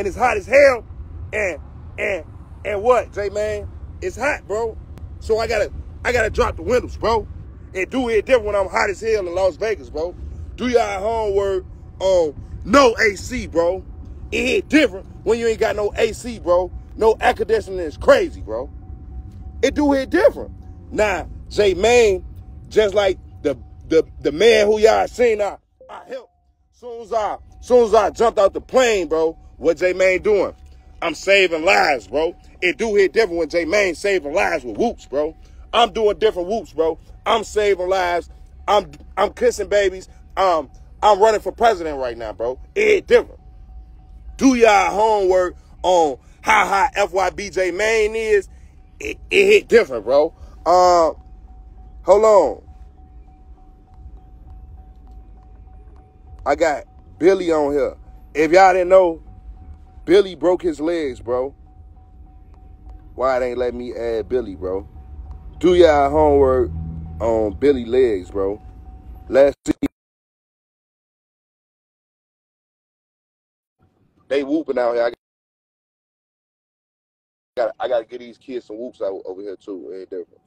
and it's hot as hell. And and and what, J man? It's hot, bro. So I gotta I gotta drop the windows, bro. And do it different when I'm hot as hell in Las Vegas, bro. Do y'all homework on no AC, bro. It hit different when you ain't got no AC, bro. No air conditioning is crazy, bro. It do hit different. Now, J Man, just like the the the man who y'all seen I, I helped. Soon as I soon as I jumped out the plane, bro, what J Man doing? I'm saving lives, bro. It do hit different when J Man saving lives with whoops, bro. I'm doing different whoops, bro. I'm saving lives. I'm I'm kissing babies. Um, I'm running for president right now, bro. It different. Do y'all homework on how high FYB J Mane is. It, it hit different, bro. Um, hold on. I got Billy on here. If y'all didn't know, Billy broke his legs, bro. Why it ain't let me add Billy, bro? Do y'all homework on Billy legs, bro. Let's see. They whooping out here. I got I gotta get these kids some whoops out over here too. Ain't different.